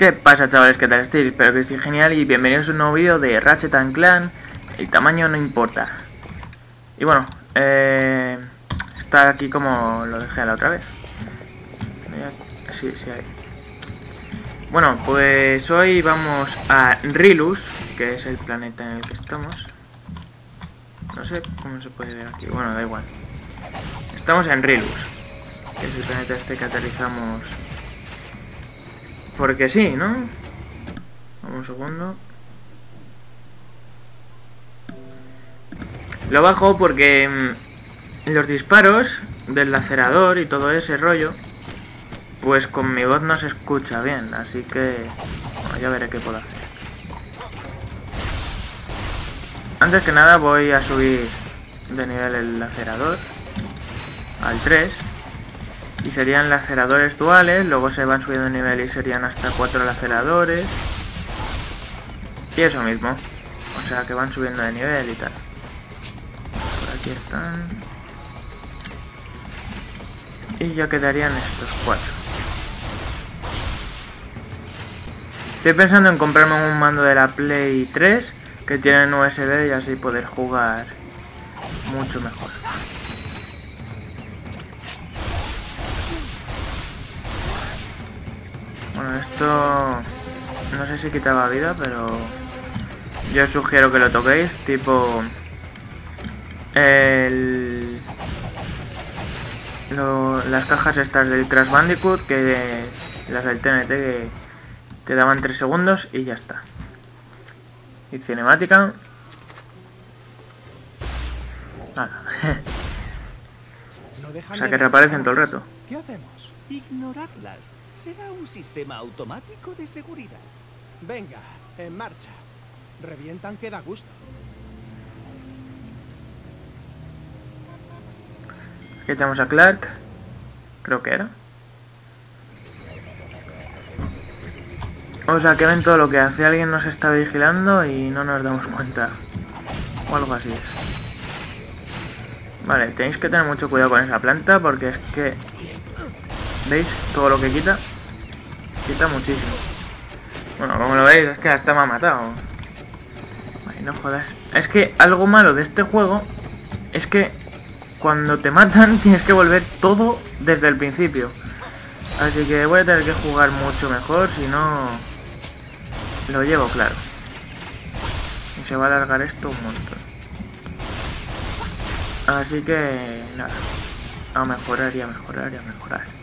¿Qué pasa chavales? ¿Qué tal estáis? Espero que estéis genial y bienvenidos a un nuevo vídeo de Ratchet Clan El tamaño no importa. Y bueno, eh, está aquí como lo dejé la otra vez. Sí, sí, ahí. Bueno, pues hoy vamos a Rilus, que es el planeta en el que estamos. No sé cómo se puede ver aquí, bueno, da igual. Estamos en Rilus que es el planeta este que aterrizamos porque sí, ¿no? Vamos un segundo. Lo bajo porque mm, los disparos del lacerador y todo ese rollo, pues con mi voz no se escucha bien, así que ya veré qué puedo hacer. Antes que nada voy a subir de nivel el lacerador al 3 y serían laceradores duales, luego se van subiendo de nivel y serían hasta 4 laceradores. Y eso mismo. O sea que van subiendo de nivel y tal. Por aquí están. Y ya quedarían estos 4. Estoy pensando en comprarme un mando de la Play 3 que tiene USB y así poder jugar mucho mejor. Bueno, esto... No sé si quitaba vida, pero... Yo sugiero que lo toquéis, tipo... El... las cajas estas del Crash Bandicoot, que las del TNT que te daban 3 segundos y ya está. Y cinemática... Nada. o sea que reaparecen todo el rato. ¿Qué hacemos? Ignorarlas. Será un sistema automático de seguridad. Venga, en marcha. Revientan que da gusto. Aquí tenemos a Clark. Creo que era. O sea, que ven todo lo que hace. Alguien nos está vigilando y no nos damos cuenta. O algo así Vale, tenéis que tener mucho cuidado con esa planta porque es que... ¿Veis? Todo lo que quita. Muchísimo. Bueno, como lo veis, es que hasta me ha matado. No jodas. Es que algo malo de este juego es que cuando te matan tienes que volver todo desde el principio. Así que voy a tener que jugar mucho mejor, si no... Lo llevo claro. Y se va a alargar esto un montón. Así que... Nada. A mejorar y a mejorar y a mejorar.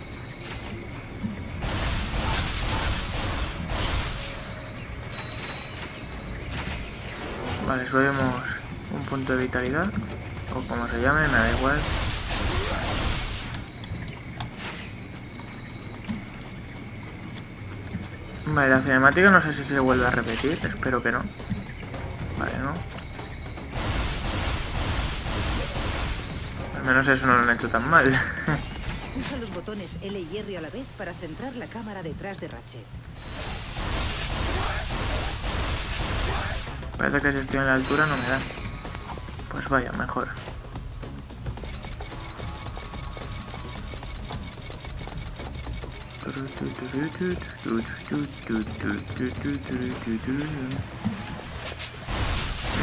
Vale, subimos un punto de vitalidad, o como se llame, me da igual. Vale, la cinemática no sé si se vuelve a repetir, espero que no. Vale, ¿no? Al menos eso no lo han hecho tan mal. Usa los botones L y R a la vez para centrar la cámara detrás de Ratchet. Parece que si estoy en la altura no me da. Pues vaya, mejor.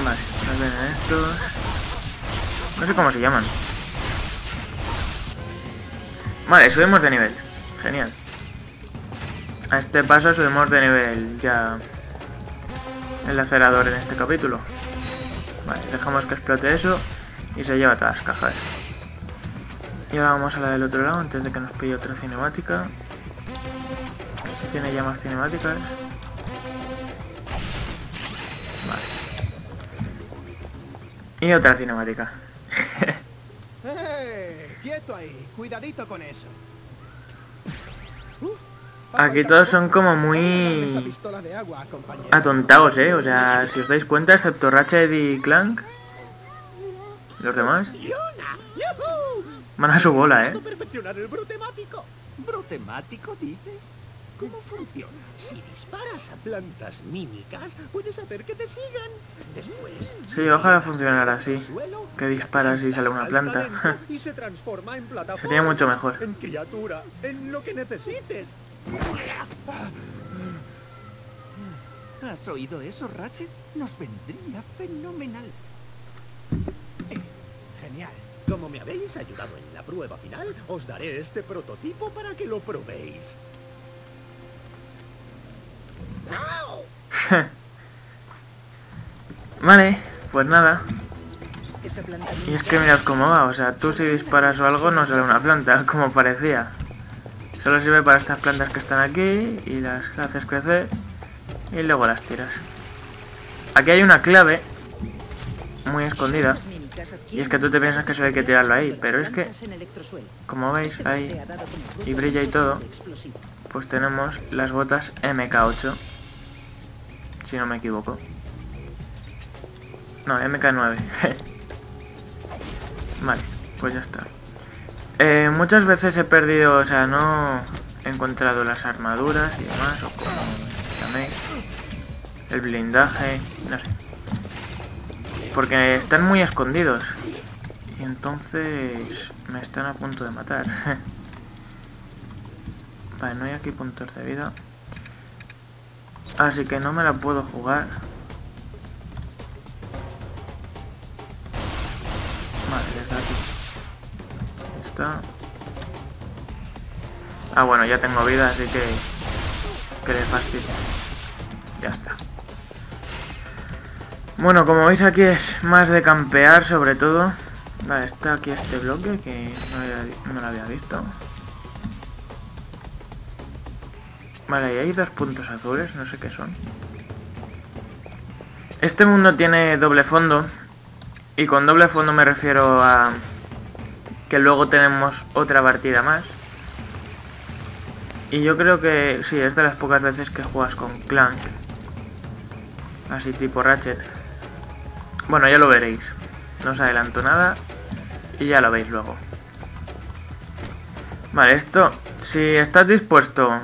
Vale, nos ven estos. No sé cómo se llaman. Vale, subimos de nivel. Genial. A este paso subimos de nivel ya el acelerador en este capítulo. Vale, dejamos que explote eso y se lleva todas las cajas. Y ahora vamos a la del otro lado antes de que nos pille otra cinemática. Tiene ya más cinemáticas. Vale. Y otra cinemática. ¡Eh! ¡Quieto ahí! Cuidadito con eso. Aquí todos son como muy atontados, ¿eh? O sea, si os dais cuenta, excepto Ratchet y Clank, los demás van a su bola, ¿eh? ¿Cómo funciona? Si disparas a plantas mímicas, puedes hacer que te sigan. Después... Sí, ojalá funcionara así. Que disparas y sale una planta. y se transforma en plataforma. Sería mucho mejor. En criatura, en lo que necesites. ¿Has oído eso, Ratchet? Nos vendría fenomenal. Genial. Como me habéis ayudado en la prueba final, os daré este prototipo para que lo probéis. Vale, pues nada. Y es que mirad cómo va, o sea, tú si disparas o algo no sale una planta, como parecía. Solo sirve para estas plantas que están aquí y las haces crecer y luego las tiras. Aquí hay una clave muy escondida y es que tú te piensas que solo hay que tirarlo ahí, pero es que, como veis ahí, y brilla y todo. pues tenemos las botas MK8, si no me equivoco. No, MK9. vale, pues ya está. Eh, muchas veces he perdido, o sea, no he encontrado las armaduras y demás, o como el blindaje, no sé. Porque están muy escondidos. Y entonces me están a punto de matar. Vale, no hay aquí puntos de vida. Así que no me la puedo jugar. Vale, Ah, bueno, ya tengo vida, así que... Que de fastidio. Ya está. Bueno, como veis aquí es más de campear sobre todo. Vale, está aquí este bloque que no, no lo había visto. Vale, y hay dos puntos azules, no sé qué son. Este mundo tiene doble fondo. Y con doble fondo me refiero a que luego tenemos otra partida más. Y yo creo que sí, es de las pocas veces que juegas con Clank. Así tipo Ratchet. Bueno, ya lo veréis. No os adelanto nada. Y ya lo veis luego. Vale, esto... Si estás dispuesto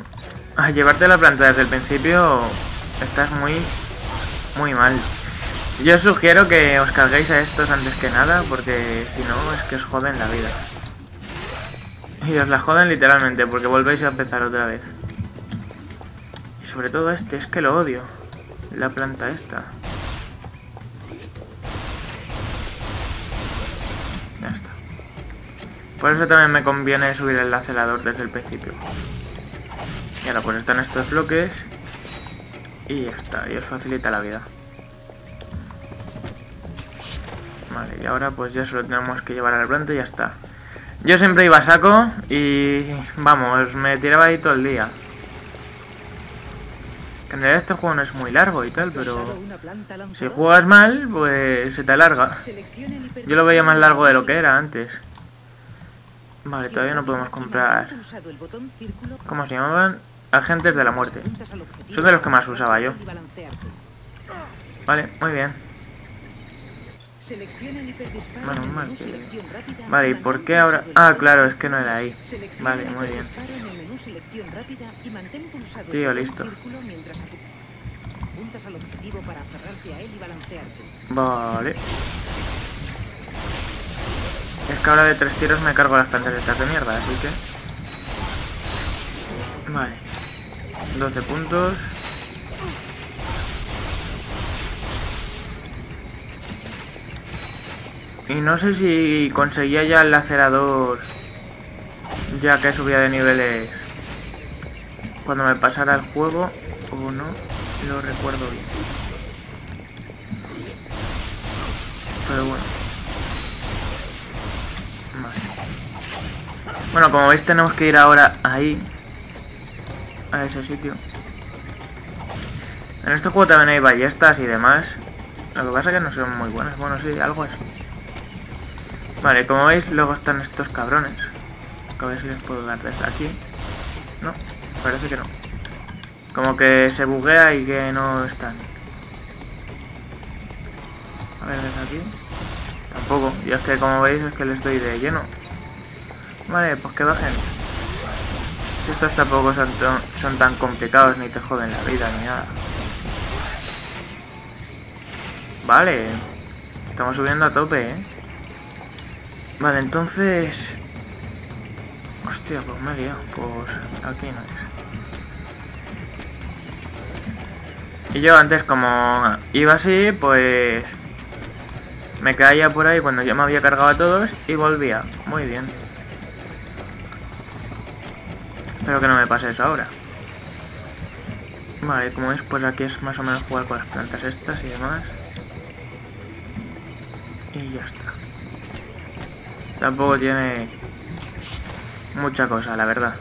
a llevarte la planta desde el principio, estás muy... Muy mal. Yo sugiero que os carguéis a estos antes que nada, porque si no es que os joden la vida. Y os la joden literalmente, porque volvéis a empezar otra vez. Y sobre todo este, es que lo odio. La planta esta. Ya está. Por eso también me conviene subir el acelerador desde el principio. Y ahora pues están estos bloques. Y ya está, y os facilita la vida. Vale, y ahora pues ya solo tenemos que llevar al planta y ya está. Yo siempre iba a saco y vamos, me tiraba ahí todo el día. En realidad este juego no es muy largo y tal, pero si juegas mal, pues se te alarga. Yo lo veía más largo de lo que era antes. Vale, todavía no podemos comprar... ¿Cómo se llamaban? Agentes de la muerte. Son de los que más usaba yo. Vale, muy bien. El mal Vale, ¿y por qué ahora...? Ah, claro, es que no era ahí. Vale, muy bien. Tío, listo. Vale. Es que ahora de tres tiros me cargo las plantas estas de mierda, así que... Vale. 12 puntos. Y no sé si conseguía ya el lacerador ya que subía de niveles cuando me pasara el juego o no lo recuerdo bien. Pero bueno. Vale. Bueno, como veis tenemos que ir ahora ahí. A ese sitio. En este juego también hay ballestas y demás. Lo que pasa es que no son muy buenas. Bueno, sí, algo es. Vale, como veis, luego están estos cabrones. A ver si les puedo dar desde aquí. No, parece que no. Como que se buguea y que no están. A ver, desde aquí. Tampoco. Y es que como veis es que les doy de lleno. Vale, pues que bajen. Estos tampoco son, son tan complicados ni te joden la vida ni nada. Vale. Estamos subiendo a tope, ¿eh? Vale, entonces... Hostia, pues me he liado. Pues aquí no es. Y yo antes como iba así, pues me caía por ahí cuando ya me había cargado a todos y volvía. Muy bien. Espero que no me pase eso ahora. Vale, como es, pues aquí es más o menos jugar con las plantas estas y demás. Y ya está. Tampoco tiene mucha cosa, la verdad.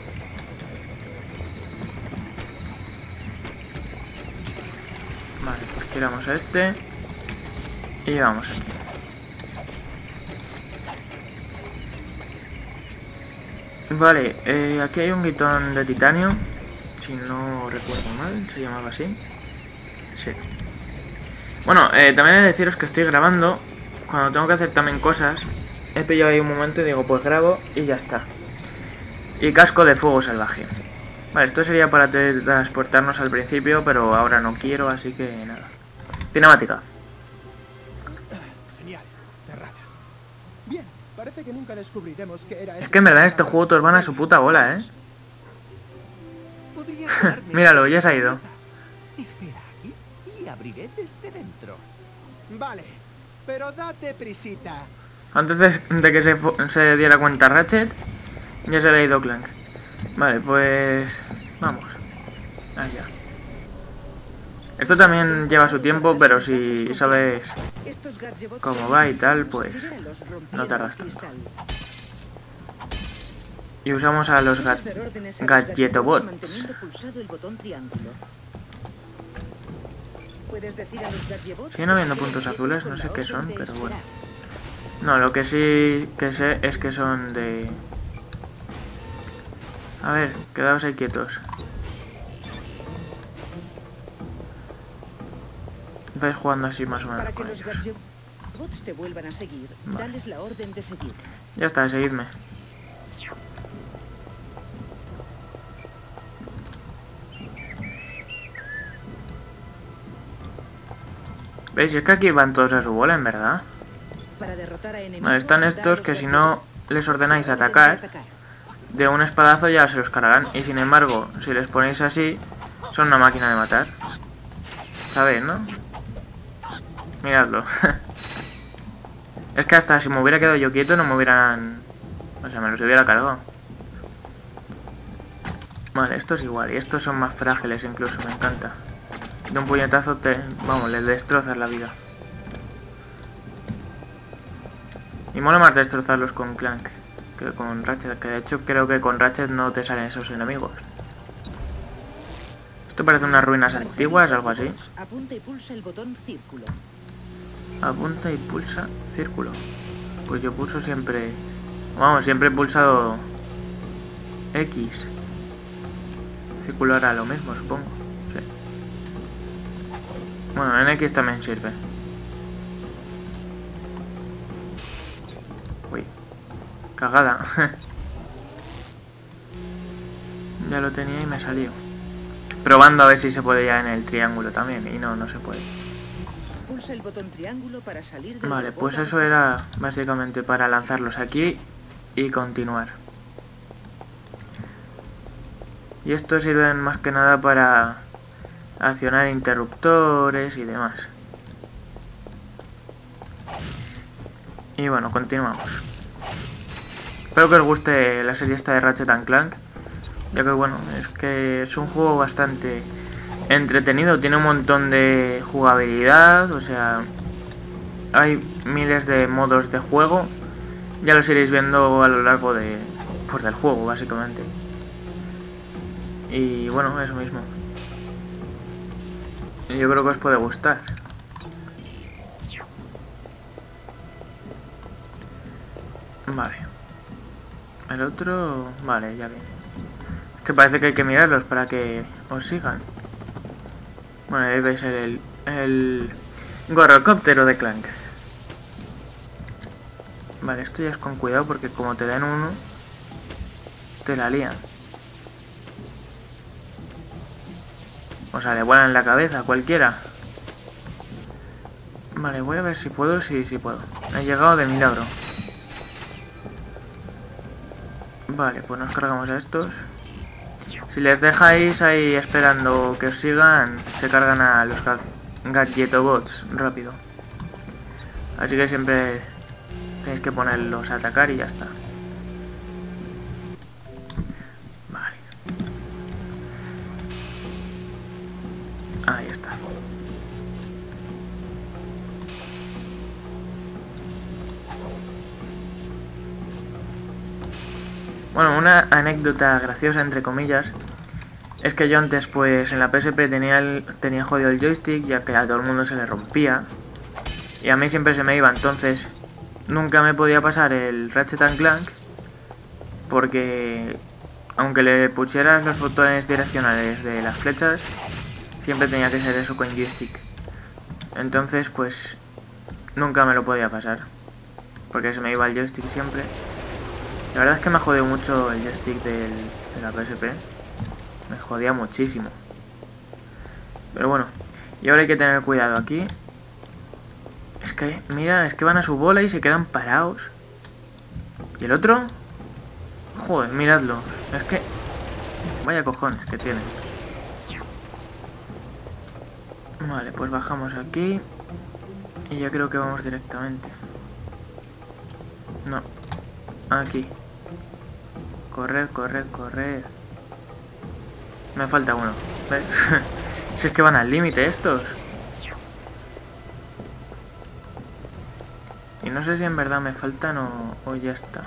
Vale, pues tiramos a este. Y llevamos a este. Vale, eh, aquí hay un guitón de titanio. Si no recuerdo mal, se llamaba así. Sí. Bueno, eh, también he de deciros que estoy grabando. Cuando tengo que hacer también cosas. He pillado ahí un momento y digo, pues grabo y ya está. Y casco de fuego salvaje. Vale, esto sería para transportarnos al principio, pero ahora no quiero, así que nada. Cinemática. Genial, cerrada. Bien, parece que nunca descubriremos qué era Es que en verdad en este juego todos van a su puta bola, ¿eh? Míralo, ya se ha ido. Espera aquí y abriré desde dentro. Vale, pero date prisita. Antes de, que se, diera cuenta Ratchet, ya se le ha ido Clank. Vale, pues... Vamos. Allá. Esto también lleva su tiempo, pero si sabes... Cómo va y tal, pues, no tardas cristal. Y usamos a los Puedes gat hacer órdenes a los Gadgetobots. Siguen habiendo puntos azules, no sé qué son, pero bueno. No, lo que sí que sé es que son de... A ver, quedaos ahí quietos. Vais jugando así más o menos Para que los. Gadgetobots te vuelvan a seguir, Vale. dales la orden de seguir. Ya está, seguidme. ¿Veis? Es que aquí van todos a su bola, en verdad. Vale, están estos que si no les ordenáis atacar. de un espadazo ya se los cargarán. Y sin embargo, si les ponéis así, son una máquina de matar. ¿Sabéis, no? Miradlo. es que hasta si me hubiera quedado yo quieto no me hubieran... O sea, me los hubiera cargado. Vale, estos igual. Y estos son más frágiles incluso, me encanta. De un puñetazo te... Vamos, les destrozas la vida. Y mola más destrozarlos con Clank que con Ratchet, que de hecho creo que con Ratchet no te salen esos enemigos. Esto parece unas ruinas antiguas, algo así. Apunta y pulsa el botón círculo. Apunta y pulsa círculo. Pues yo pulso siempre... Vamos, siempre he pulsado X. Círculo hará lo mismo, supongo. Sí. Bueno, en X también sirve. Uy. Cagada. ya lo tenía y me salió. Probando a ver si se puede ya en el triángulo también. Y no, no se puede. Pulsa el botón triángulo para salir del Vale, pues eso era básicamente para lanzarlos aquí y continuar. Y esto sirve más que nada para accionar interruptores y demás. Y bueno, continuamos. Espero que os guste la serie esta de Ratchet Clank. Ya que bueno, es que es un juego bastante entretenido, tiene un montón de jugabilidad, o sea, hay miles de modos de juego. Ya los iréis viendo a lo largo de, pues, del juego, básicamente. Y bueno, eso mismo. Yo creo que os puede gustar. Vale. El otro... Vale, ya bien. Es que parece que hay que mirarlos para que os sigan. Bueno, ahí veis el, el gorrocóptero de Clank. Vale, esto ya es con cuidado porque como te den uno, te la lían. O sea, le vuelan la cabeza a cualquiera. Vale, voy a ver si puedo, sí, sí puedo. He llegado de milagro. Vale, pues nos cargamos a estos. Si les dejáis ahí esperando que os sigan, se cargan a los ga gadgetobots rápido. Así que siempre tenéis que ponerlos a atacar y ya está. Bueno, una anécdota graciosa entre comillas es que yo antes pues en la PSP tenía el, tenía jodido el joystick ya que a todo el mundo se le rompía y a mí siempre se me iba entonces nunca me podía pasar el Ratchet and Clank porque aunque le pusieras los botones direccionales de las flechas siempre tenía que ser eso con joystick. Entonces pues nunca me lo podía pasar porque se me iba el joystick siempre la verdad es que me ha jodido mucho el joystick del, de la PSP. Me jodía muchísimo. Pero bueno, y ahora hay que tener cuidado aquí. Es que, mira, es que van a su bola y se quedan parados. ¿Y el otro? Joder, miradlo. Es que... Vaya cojones que tienen. Vale, pues bajamos aquí. Y ya creo que vamos directamente. No. Aquí. Correr, correr, correr. Me falta uno. ¿Ves? si es que van al límite estos. Y no sé si en verdad me faltan o, ya está.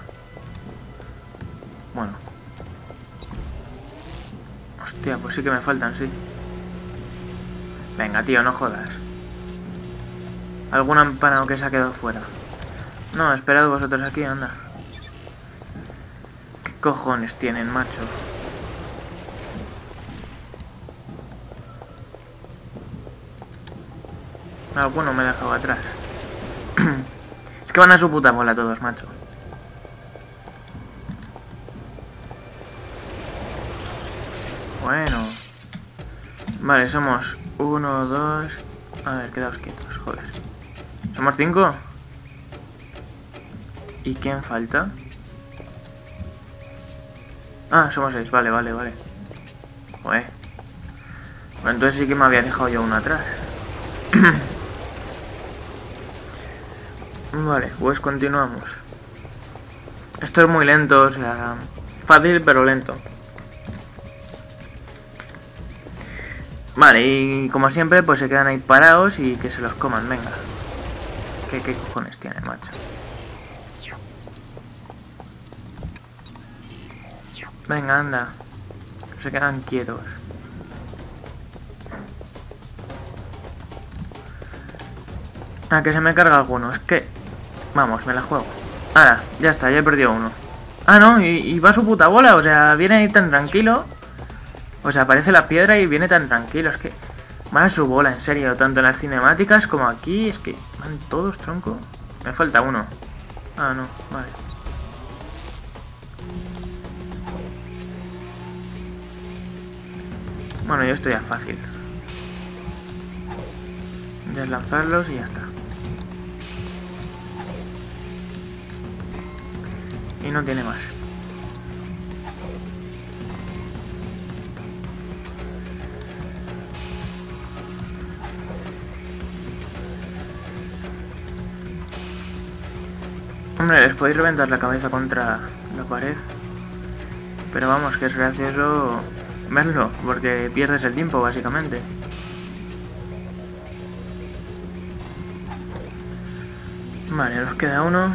Bueno. Hostia, pues sí que me faltan, sí. Venga, tío, no jodas. Algún empanado que se ha quedado fuera. No, esperad vosotros aquí, anda cojones tienen, macho? Alguno me ha dejado atrás. es que van a su puta bola todos, macho. Bueno. Vale, somos uno, dos... A ver, quedaos quietos, joder. ¿Somos cinco? ¿Y quién falta? Ah, somos seis, vale, vale, vale. Bueno, entonces sí que me había dejado yo uno atrás. vale, pues continuamos. Esto es muy lento, o sea... Fácil, pero lento. Vale, y como siempre, pues se quedan ahí parados y que se los coman, venga. ¿Qué, qué cojones tiene, macho? Venga, anda. Se quedan quietos. Ah, que se me carga alguno. Es que... Vamos, me la juego. Ahora, ya está, ya he perdido uno. Ah, no, y, va a su puta bola. O sea, viene ahí tan tranquilo. O sea, aparece la piedra y viene tan tranquilo. Es que... Va a su bola, en serio. Tanto en las cinemáticas como aquí. Es que van todos, tronco. Me falta uno. Ah, no, vale. Bueno, yo estoy ya fácil. Deslanzarlos y ya está. Y no tiene más. Hombre, les podéis reventar la cabeza contra la pared. Pero vamos, que es gracioso verlo, porque pierdes el tiempo básicamente. Vale, nos queda uno.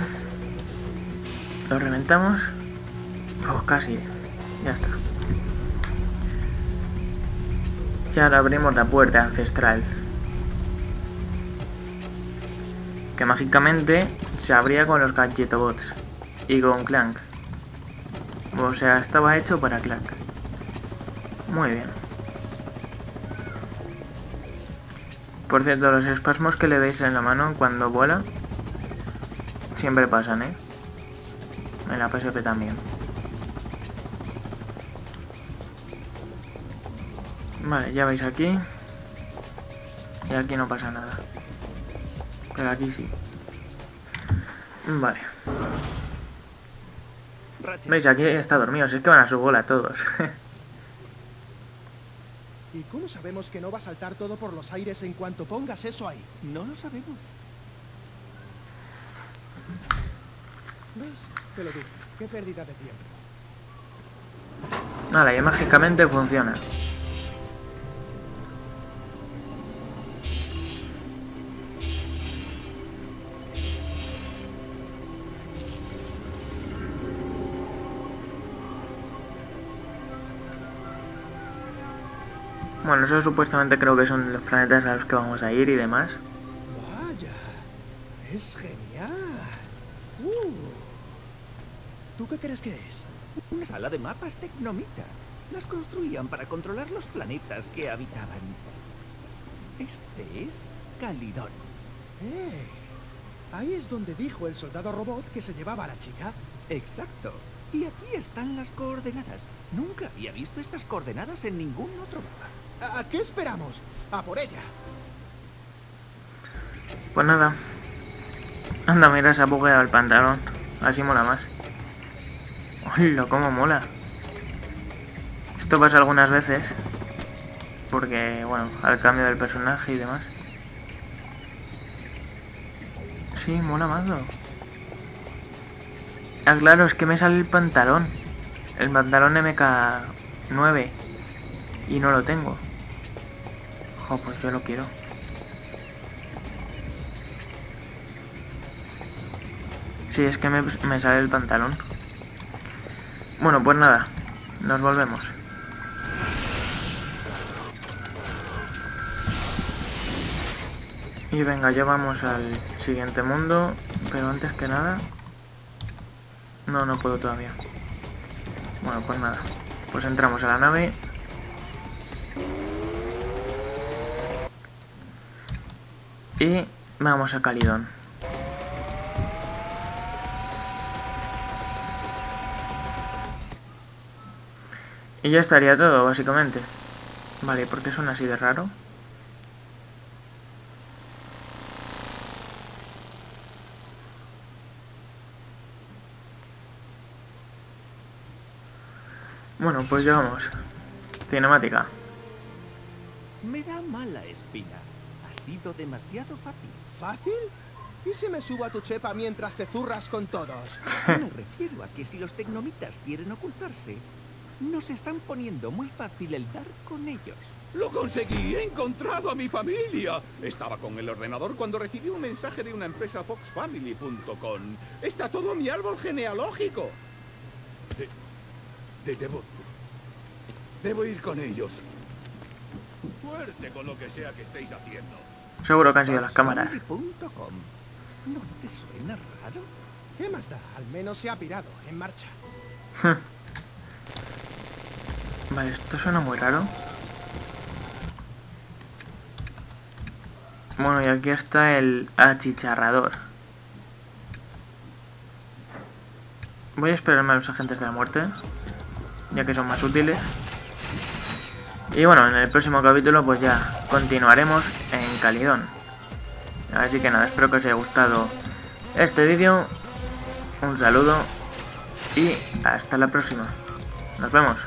Lo reventamos. Pues casi. Ya está. Y ahora abrimos la puerta ancestral. Que mágicamente se abría con los Gadgetobots. Y con Clank. O sea, estaba hecho para Clank. Muy bien. Por cierto, los espasmos que le veis en la mano cuando vuela siempre pasan, ¿eh? En la PSP también. Vale, ya veis aquí. Y aquí no pasa nada. Pero aquí sí. Vale. ¿Veis? Aquí está dormido. Si es que van a su bola todos. ¿Y cómo sabemos que no va a saltar todo por los aires en cuanto pongas eso ahí? No lo sabemos. ¿Ves? Te lo dije. Qué pérdida de tiempo. Nada, y mágicamente funciona. Bueno, eso supuestamente creo que son los planetas a los que vamos a ir y demás. Vaya, es genial. Uh. ¿Tú qué crees que es? Una sala de mapas tecnomita. Las construían para controlar los planetas que habitaban. Este es Calidón. ¡Eh! Ahí es donde dijo el soldado robot que se llevaba a la chica. Exacto. Y aquí están las coordenadas. Nunca había visto estas coordenadas en ningún otro mapa. ¿A, qué esperamos? ¡A por ella! Pues nada. Anda, mira, se ha bugueado el pantalón. Así mola más. ¡Hola, cómo mola! Esto pasa algunas veces. Porque, bueno, al cambio del personaje y demás. Sí, mola más. Ah, claro, es que me sale el pantalón. El pantalón MK9. Y no lo tengo. Jo, pues yo lo quiero. Sí, es que me, me sale el pantalón. Bueno, pues nada. Nos volvemos. Y venga, ya vamos al siguiente mundo. Pero antes que nada... No, no puedo todavía. Bueno, pues nada. Pues entramos a la nave. Y vamos a Calidón. Y ya estaría todo, básicamente. Vale, ¿por qué suena así de raro? Bueno, pues ya vamos. Cinemática. Me da mala espina. Sido demasiado fácil. ¿Fácil? ¿Y si me subo a tu chepa mientras te zurras con todos? Me refiero a que si los tecnomitas quieren ocultarse, nos están poniendo muy fácil el dar con ellos. ¡Lo conseguí! ¡He encontrado a mi familia! Estaba con el ordenador cuando recibí un mensaje de una empresa foxfamily.com. ¡Está todo mi árbol genealógico! De- de- debo... Debo ir con ellos. Fuerte con lo que sea que estéis haciendo. Seguro que han sido las cámaras. ¿No te suena raro? ¿Qué más da? Al menos se ha pirado. En marcha. Vale, esto suena muy raro. Bueno, y aquí está el achicharrador. Voy a esperarme a los agentes de la muerte, ya que son más útiles. Y bueno, en el próximo capítulo pues ya continuaremos en Calidón. Así que nada, espero que os haya gustado este vídeo. Un saludo y hasta la próxima. Nos vemos.